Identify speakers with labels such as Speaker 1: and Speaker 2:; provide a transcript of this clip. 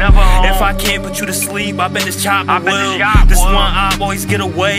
Speaker 1: If I can't put you to sleep, I bet this chopper
Speaker 2: I this
Speaker 1: will. This one I always get away.